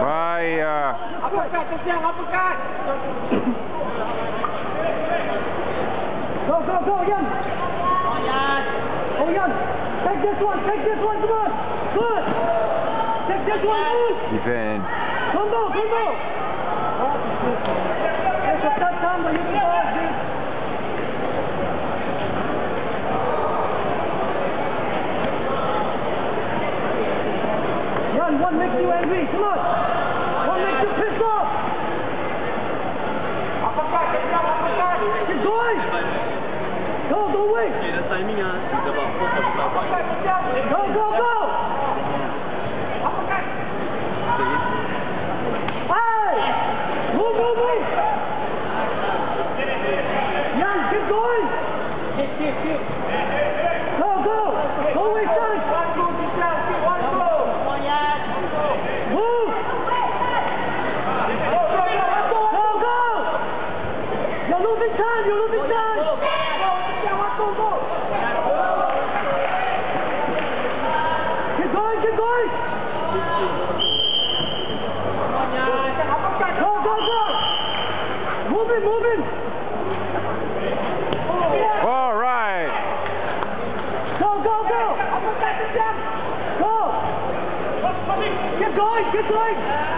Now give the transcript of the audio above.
My, uh... Go, come on. Jan, what makes you angry? Come on. What makes you pissed off? Keep going. Go, go away. timing c'est d'avoir Go, go, go. Hey! Move, move, move. Jan, keep going. Go, go. Go away, son. Move. Go, go. You're losing time. You're losing time. Keep going, keep going. Go, go, go. Move it, move it. All right. Go, go, go. Go. Keep going, keep going.